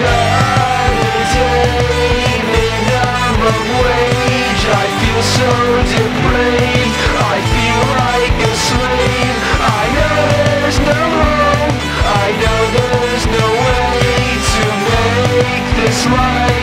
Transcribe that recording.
i I feel so depraved I feel like a slave I know there's no hope I know there's no way to make this right.